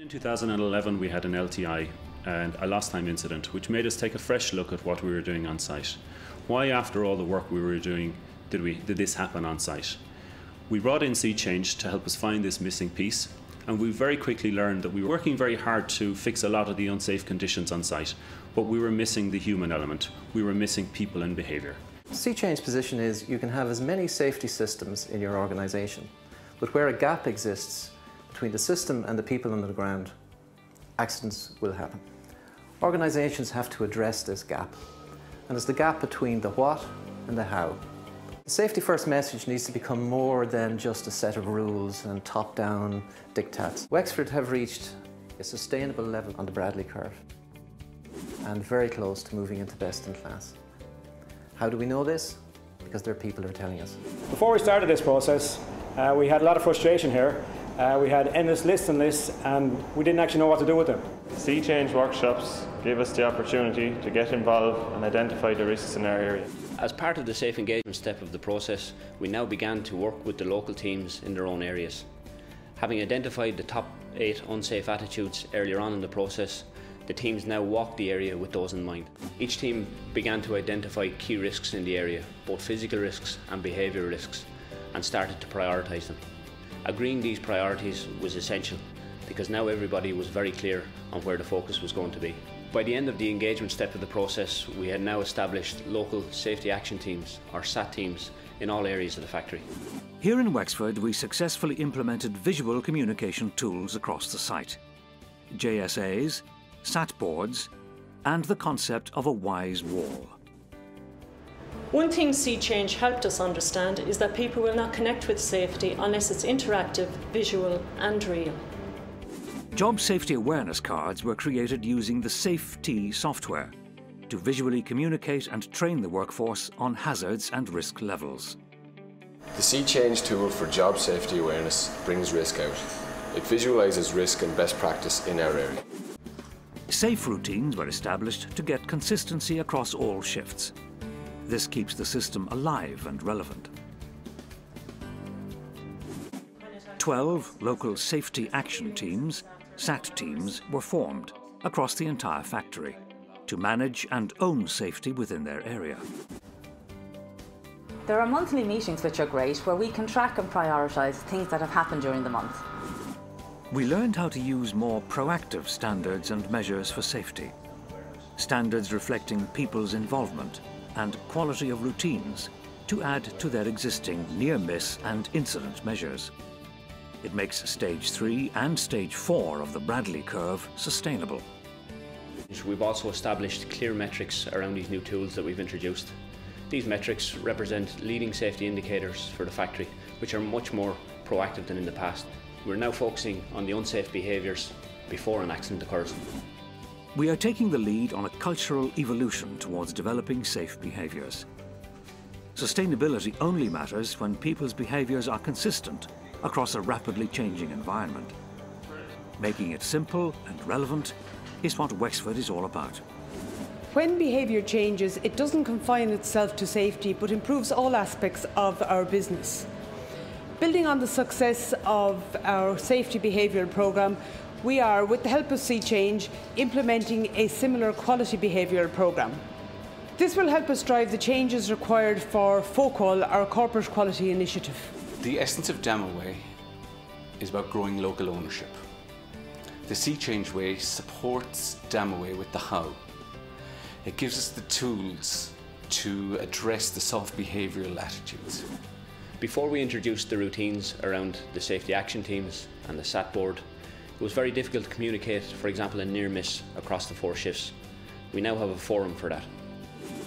In 2011 we had an LTI and a lost time incident which made us take a fresh look at what we were doing on site. Why after all the work we were doing did, we, did this happen on site? We brought in SeaChange to help us find this missing piece and we very quickly learned that we were working very hard to fix a lot of the unsafe conditions on site but we were missing the human element. We were missing people and behaviour. SeaChange's position is you can have as many safety systems in your organisation but where a gap exists between the system and the people on the ground, accidents will happen. Organisations have to address this gap, and it's the gap between the what and the how. The Safety First message needs to become more than just a set of rules and top-down diktats. Wexford have reached a sustainable level on the Bradley curve and very close to moving into best in class. How do we know this? Because there are people are telling us. Before we started this process, uh, we had a lot of frustration here. Uh, we had endless lists and lists, and we didn't actually know what to do with them. SeaChange workshops gave us the opportunity to get involved and identify the risks in our area. As part of the safe engagement step of the process, we now began to work with the local teams in their own areas. Having identified the top eight unsafe attitudes earlier on in the process, the teams now walk the area with those in mind. Each team began to identify key risks in the area, both physical risks and behaviour risks, and started to prioritise them. Agreeing these priorities was essential because now everybody was very clear on where the focus was going to be. By the end of the engagement step of the process, we had now established local safety action teams, or SAT teams, in all areas of the factory. Here in Wexford, we successfully implemented visual communication tools across the site. JSAs, SAT boards, and the concept of a wise wall. One thing SeaChange helped us understand is that people will not connect with safety unless it's interactive, visual and real. Job safety awareness cards were created using the SafeT software to visually communicate and train the workforce on hazards and risk levels. The Sea Change tool for job safety awareness brings risk out. It visualises risk and best practice in our area. Safe routines were established to get consistency across all shifts. This keeps the system alive and relevant. 12 local safety action teams, SAT teams, were formed across the entire factory to manage and own safety within their area. There are monthly meetings which are great where we can track and prioritise things that have happened during the month. We learned how to use more proactive standards and measures for safety. Standards reflecting people's involvement and quality of routines to add to their existing near-miss and incident measures. It makes stage three and stage four of the Bradley curve sustainable. We've also established clear metrics around these new tools that we've introduced. These metrics represent leading safety indicators for the factory, which are much more proactive than in the past. We're now focusing on the unsafe behaviours before an accident occurs. We are taking the lead on a cultural evolution towards developing safe behaviours. Sustainability only matters when people's behaviours are consistent across a rapidly changing environment. Making it simple and relevant is what Wexford is all about. When behaviour changes, it doesn't confine itself to safety but improves all aspects of our business. Building on the success of our safety behavioural programme, we are, with the help of SeaChange, implementing a similar quality behavioural programme. This will help us drive the changes required for FOQUAL, our corporate quality initiative. The essence of Danone Way is about growing local ownership. The SeaChange Way supports Danone Way with the how. It gives us the tools to address the soft behavioural attitudes. Before we introduced the routines around the safety action teams and the SAT board, it was very difficult to communicate, for example, a near miss across the four shifts. We now have a forum for that.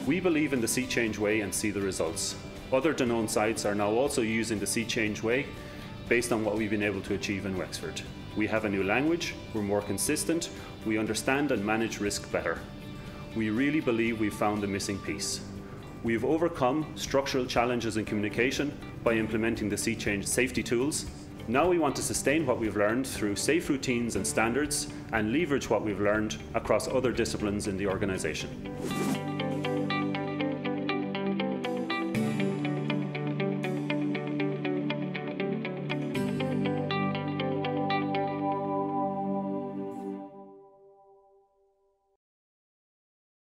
We believe in the SeaChange Way and see the results. Other Danone sites are now also using the SeaChange Way based on what we've been able to achieve in Wexford. We have a new language, we're more consistent, we understand and manage risk better. We really believe we've found the missing piece. We've overcome structural challenges in communication by implementing the SeaChange safety tools. Now we want to sustain what we've learned through safe routines and standards and leverage what we've learned across other disciplines in the organisation.